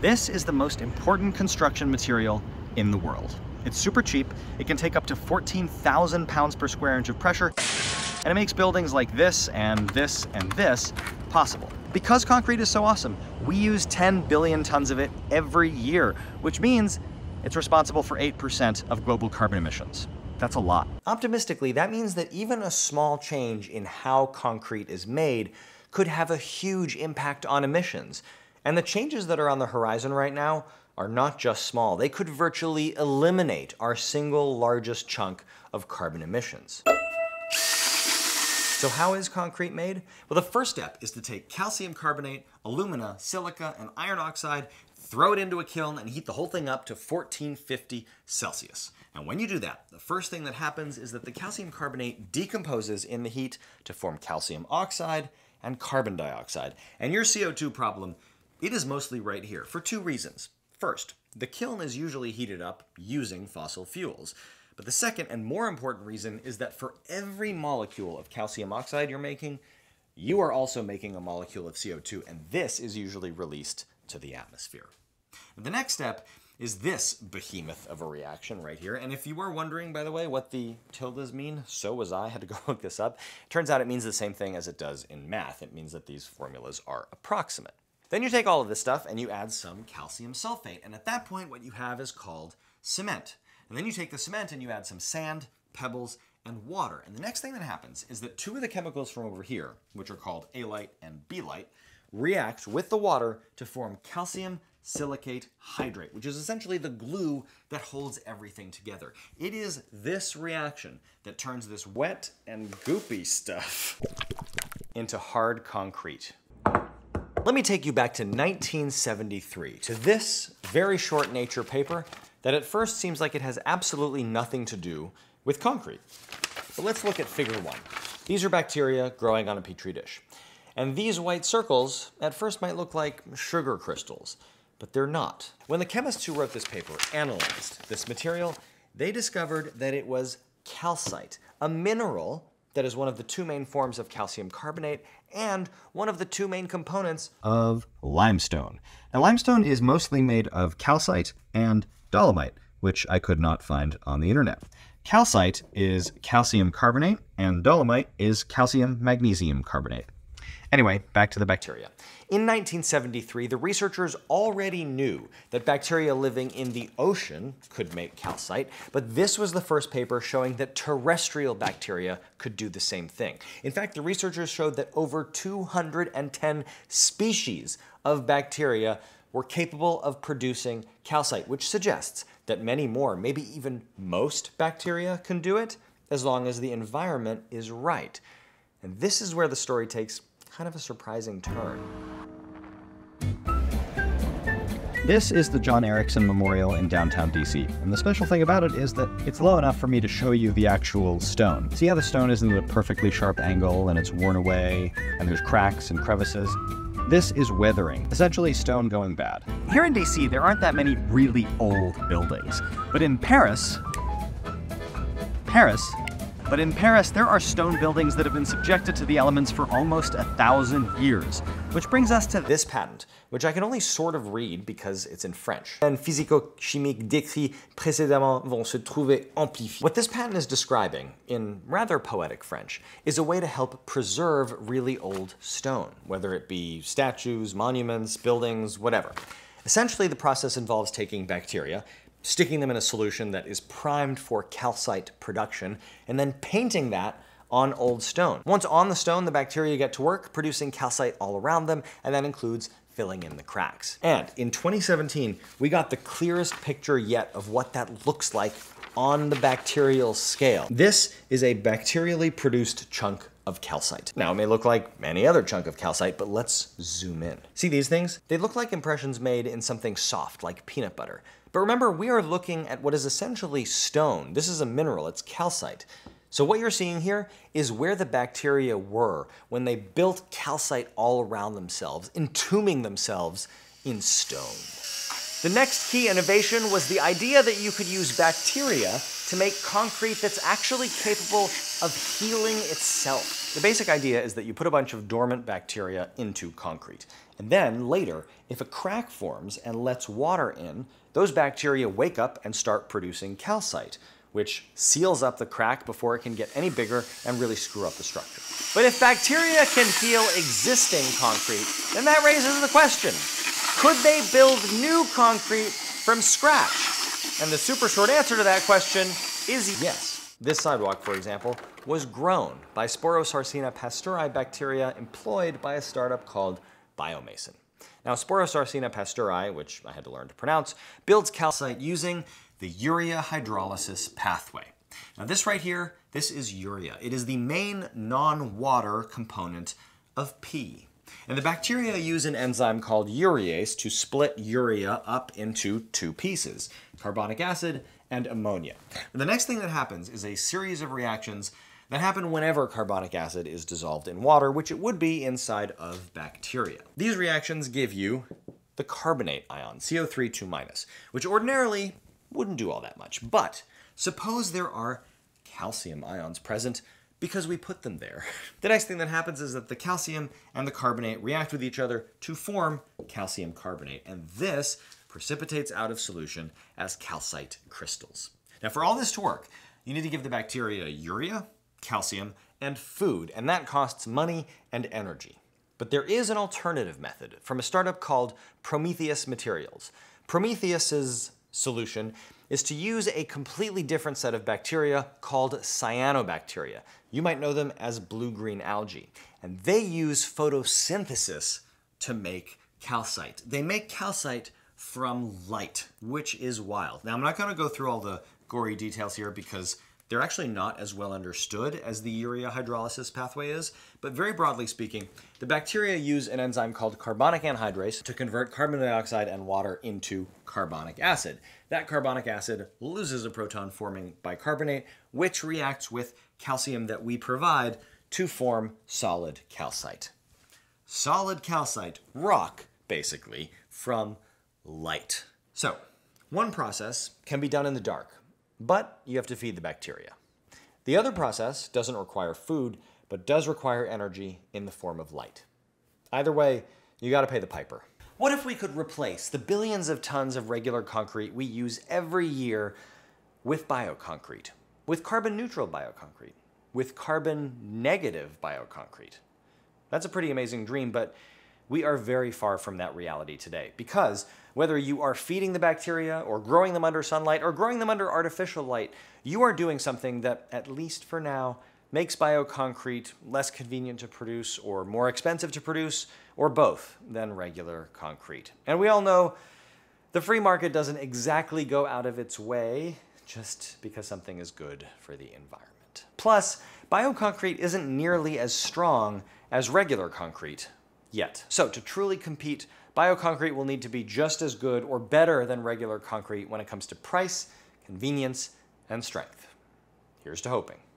This is the most important construction material in the world. It's super cheap, it can take up to 14,000 pounds per square inch of pressure, and it makes buildings like this and this and this possible. Because concrete is so awesome, we use 10 billion tons of it every year, which means it's responsible for 8% of global carbon emissions. That's a lot. Optimistically, that means that even a small change in how concrete is made could have a huge impact on emissions. And the changes that are on the horizon right now are not just small. They could virtually eliminate our single largest chunk of carbon emissions. So how is concrete made? Well, the first step is to take calcium carbonate, alumina, silica, and iron oxide, throw it into a kiln, and heat the whole thing up to 1450 Celsius. And when you do that, the first thing that happens is that the calcium carbonate decomposes in the heat to form calcium oxide and carbon dioxide. And your CO2 problem, it is mostly right here for two reasons. First, the kiln is usually heated up using fossil fuels. But the second and more important reason is that for every molecule of calcium oxide you're making, you are also making a molecule of CO2, and this is usually released to the atmosphere. The next step is this behemoth of a reaction right here. And if you were wondering, by the way, what the tildes mean, so was I, had to go look this up. Turns out it means the same thing as it does in math. It means that these formulas are approximate. Then you take all of this stuff and you add some calcium sulfate. And at that point, what you have is called cement. And then you take the cement and you add some sand, pebbles, and water. And the next thing that happens is that two of the chemicals from over here, which are called alite and belite, react with the water to form calcium silicate hydrate, which is essentially the glue that holds everything together. It is this reaction that turns this wet and goopy stuff into hard concrete. Let me take you back to 1973, to this very short Nature paper that at first seems like it has absolutely nothing to do with concrete. But let's look at figure one. These are bacteria growing on a petri dish. And these white circles at first might look like sugar crystals, but they're not. When the chemists who wrote this paper analyzed this material, they discovered that it was calcite, a mineral that is one of the two main forms of calcium carbonate and one of the two main components of limestone. Now, limestone is mostly made of calcite and dolomite, which I could not find on the internet. Calcite is calcium carbonate, and dolomite is calcium magnesium carbonate. Anyway, back to the bacteria. In 1973, the researchers already knew that bacteria living in the ocean could make calcite, but this was the first paper showing that terrestrial bacteria could do the same thing. In fact, the researchers showed that over 210 species of bacteria were capable of producing calcite, which suggests that many more, maybe even most bacteria can do it, as long as the environment is right. And this is where the story takes kind of a surprising turn. This is the John Ericsson Memorial in downtown DC, and the special thing about it is that it's low enough for me to show you the actual stone. See how the stone is in a perfectly sharp angle and it's worn away, and there's cracks and crevices? This is weathering, essentially stone going bad. Here in DC, there aren't that many really old buildings, but in Paris, Paris but in Paris, there are stone buildings that have been subjected to the elements for almost a thousand years. Which brings us to this patent, which I can only sort of read because it's in French. And physico-chimique décrit précédemment vont se trouver. What this patent is describing, in rather poetic French, is a way to help preserve really old stone, whether it be statues, monuments, buildings, whatever. Essentially, the process involves taking bacteria, sticking them in a solution that is primed for calcite production, and then painting that on old stone. Once on the stone, the bacteria get to work producing calcite all around them, and that includes filling in the cracks. And in 2017, we got the clearest picture yet of what that looks like on the bacterial scale. This is a bacterially produced chunk of calcite. Now, it may look like any other chunk of calcite, but let's zoom in. See these things? They look like impressions made in something soft, like peanut butter. But remember, we are looking at what is essentially stone. This is a mineral, it's calcite. So what you're seeing here is where the bacteria were when they built calcite all around themselves, entombing themselves in stone. The next key innovation was the idea that you could use bacteria to make concrete that's actually capable of healing itself. The basic idea is that you put a bunch of dormant bacteria into concrete. And then later, if a crack forms and lets water in, those bacteria wake up and start producing calcite, which seals up the crack before it can get any bigger and really screw up the structure. But if bacteria can heal existing concrete, then that raises the question, could they build new concrete from scratch? And the super short answer to that question is yes. This sidewalk, for example, was grown by Sporosarcina pasteuri bacteria employed by a startup called Biomason. Now, Sporosarcina pasteuri, which I had to learn to pronounce, builds calcite using the urea hydrolysis pathway. Now, this right here, this is urea. It is the main non-water component of P. And the bacteria use an enzyme called urease to split urea up into two pieces, carbonic acid and ammonia. And the next thing that happens is a series of reactions that happen whenever carbonic acid is dissolved in water, which it would be inside of bacteria. These reactions give you the carbonate ion, CO3 2-, which ordinarily wouldn't do all that much. But suppose there are calcium ions present because we put them there. The next thing that happens is that the calcium and the carbonate react with each other to form calcium carbonate, and this precipitates out of solution as calcite crystals. Now for all this to work, you need to give the bacteria urea, calcium, and food, and that costs money and energy. But there is an alternative method from a startup called Prometheus Materials. Prometheus's solution is to use a completely different set of bacteria called cyanobacteria. You might know them as blue-green algae. And they use photosynthesis to make calcite. They make calcite from light, which is wild. Now, I'm not going to go through all the gory details here because they're actually not as well understood as the urea hydrolysis pathway is, but very broadly speaking, the bacteria use an enzyme called carbonic anhydrase to convert carbon dioxide and water into carbonic acid. That carbonic acid loses a proton forming bicarbonate, which reacts with calcium that we provide to form solid calcite. Solid calcite, rock, basically, from light. So, one process can be done in the dark, but you have to feed the bacteria. The other process doesn't require food, but does require energy in the form of light. Either way, you gotta pay the piper. What if we could replace the billions of tons of regular concrete we use every year with bioconcrete, with carbon neutral bioconcrete, with carbon negative bioconcrete? That's a pretty amazing dream, but we are very far from that reality today because whether you are feeding the bacteria or growing them under sunlight or growing them under artificial light, you are doing something that, at least for now, makes bioconcrete less convenient to produce or more expensive to produce, or both, than regular concrete. And we all know the free market doesn't exactly go out of its way just because something is good for the environment. Plus, bioconcrete isn't nearly as strong as regular concrete yet. So to truly compete, bioconcrete will need to be just as good or better than regular concrete when it comes to price, convenience, and strength. Here's to hoping.